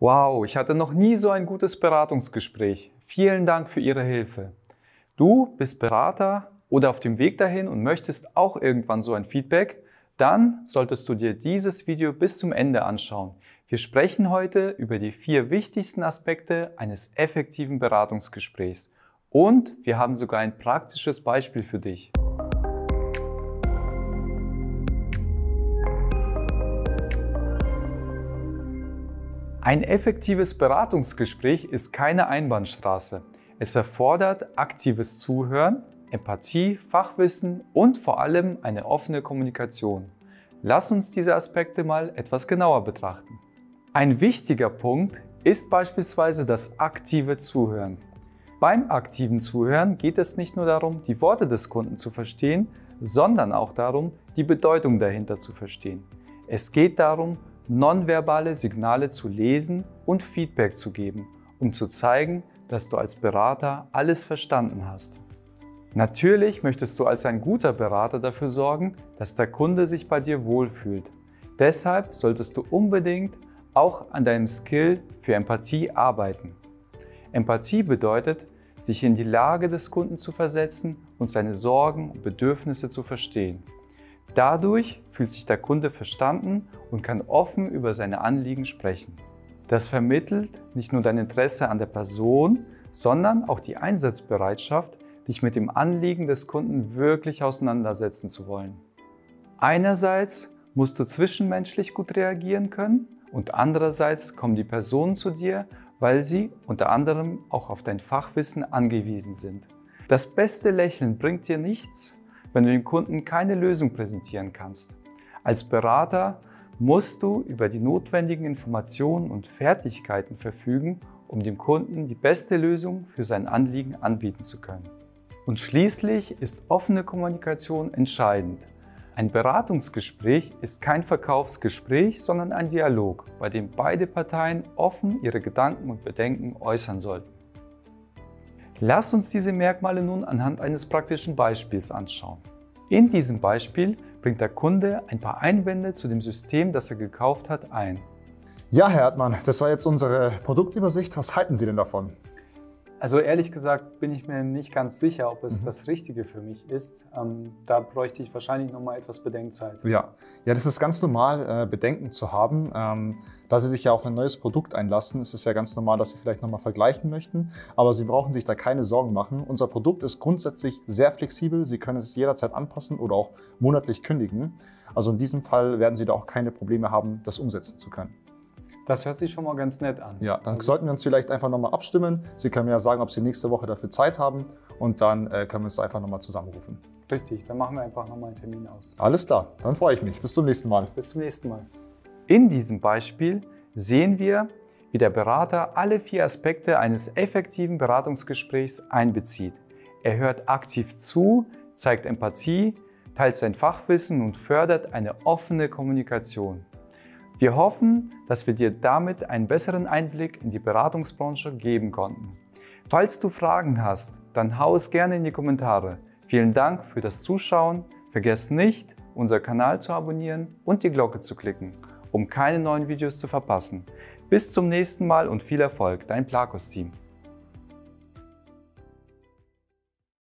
Wow, ich hatte noch nie so ein gutes Beratungsgespräch. Vielen Dank für Ihre Hilfe. Du bist Berater oder auf dem Weg dahin und möchtest auch irgendwann so ein Feedback? Dann solltest du dir dieses Video bis zum Ende anschauen. Wir sprechen heute über die vier wichtigsten Aspekte eines effektiven Beratungsgesprächs. Und wir haben sogar ein praktisches Beispiel für dich. Ein effektives Beratungsgespräch ist keine Einbahnstraße. Es erfordert aktives Zuhören, Empathie, Fachwissen und vor allem eine offene Kommunikation. Lass uns diese Aspekte mal etwas genauer betrachten. Ein wichtiger Punkt ist beispielsweise das aktive Zuhören. Beim aktiven Zuhören geht es nicht nur darum, die Worte des Kunden zu verstehen, sondern auch darum, die Bedeutung dahinter zu verstehen. Es geht darum, nonverbale Signale zu lesen und Feedback zu geben, um zu zeigen, dass du als Berater alles verstanden hast. Natürlich möchtest du als ein guter Berater dafür sorgen, dass der Kunde sich bei dir wohlfühlt. Deshalb solltest du unbedingt auch an deinem Skill für Empathie arbeiten. Empathie bedeutet, sich in die Lage des Kunden zu versetzen und seine Sorgen und Bedürfnisse zu verstehen. Dadurch fühlt sich der Kunde verstanden und kann offen über seine Anliegen sprechen. Das vermittelt nicht nur dein Interesse an der Person, sondern auch die Einsatzbereitschaft, dich mit dem Anliegen des Kunden wirklich auseinandersetzen zu wollen. Einerseits musst du zwischenmenschlich gut reagieren können und andererseits kommen die Personen zu dir, weil sie unter anderem auch auf dein Fachwissen angewiesen sind. Das beste Lächeln bringt dir nichts, wenn du dem Kunden keine Lösung präsentieren kannst. Als Berater musst du über die notwendigen Informationen und Fertigkeiten verfügen, um dem Kunden die beste Lösung für sein Anliegen anbieten zu können. Und schließlich ist offene Kommunikation entscheidend. Ein Beratungsgespräch ist kein Verkaufsgespräch, sondern ein Dialog, bei dem beide Parteien offen ihre Gedanken und Bedenken äußern sollten. Lass uns diese Merkmale nun anhand eines praktischen Beispiels anschauen. In diesem Beispiel bringt der Kunde ein paar Einwände zu dem System, das er gekauft hat, ein. Ja, Herr Erdmann, das war jetzt unsere Produktübersicht. Was halten Sie denn davon? Also ehrlich gesagt bin ich mir nicht ganz sicher, ob es mhm. das Richtige für mich ist. Ähm, da bräuchte ich wahrscheinlich noch mal etwas Bedenkzeit. Ja, ja das ist ganz normal, äh, Bedenken zu haben. Ähm, da Sie sich ja auf ein neues Produkt einlassen, ist es ja ganz normal, dass Sie vielleicht noch mal vergleichen möchten. Aber Sie brauchen sich da keine Sorgen machen. Unser Produkt ist grundsätzlich sehr flexibel. Sie können es jederzeit anpassen oder auch monatlich kündigen. Also in diesem Fall werden Sie da auch keine Probleme haben, das umsetzen zu können. Das hört sich schon mal ganz nett an. Ja, dann also, sollten wir uns vielleicht einfach nochmal abstimmen. Sie können mir ja sagen, ob Sie nächste Woche dafür Zeit haben und dann äh, können wir uns einfach nochmal zusammenrufen. Richtig, dann machen wir einfach nochmal einen Termin aus. Alles klar, dann freue ich mich. Bis zum nächsten Mal. Bis zum nächsten Mal. In diesem Beispiel sehen wir, wie der Berater alle vier Aspekte eines effektiven Beratungsgesprächs einbezieht. Er hört aktiv zu, zeigt Empathie, teilt sein Fachwissen und fördert eine offene Kommunikation. Wir hoffen, dass wir dir damit einen besseren Einblick in die Beratungsbranche geben konnten. Falls du Fragen hast, dann hau es gerne in die Kommentare. Vielen Dank für das Zuschauen. Vergesst nicht, unser Kanal zu abonnieren und die Glocke zu klicken, um keine neuen Videos zu verpassen. Bis zum nächsten Mal und viel Erfolg, dein Plakos-Team.